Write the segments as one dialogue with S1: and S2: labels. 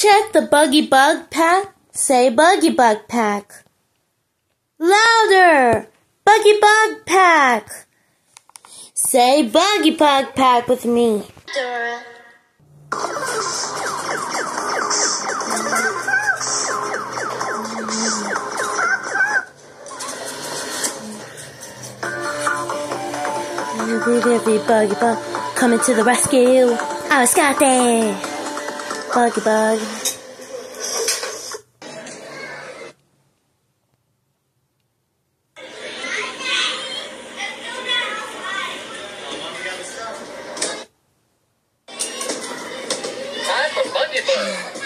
S1: check the Buggy Bug Pack? Say Buggy Bug Pack. Louder! Buggy Bug Pack! Say Buggy Bug Pack with me.
S2: Dora.
S1: Every buggy bug coming to the rescue. Oh, Scotty! Buggy bug.
S3: Buggy Bug.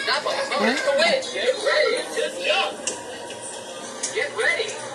S3: Stop on the moment to win. Get ready. Get ready.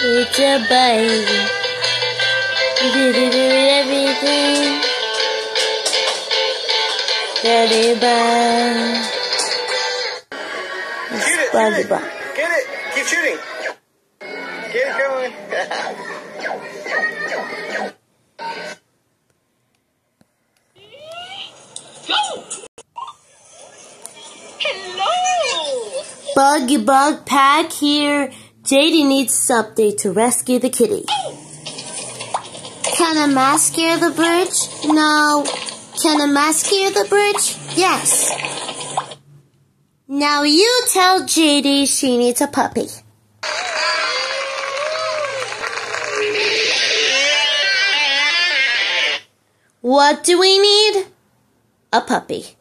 S1: It's a baby. You did it everything. Daddy bug.
S4: Shoot it, shoot it.
S1: bug.
S4: Get it. Keep shooting. Get it going.
S1: Buggy Bug Pack here. JD needs something to rescue the kitty. Can a mask scare the bridge? No. Can a mask scare the bridge? Yes. Now you tell JD she needs a puppy. What do we need? A puppy.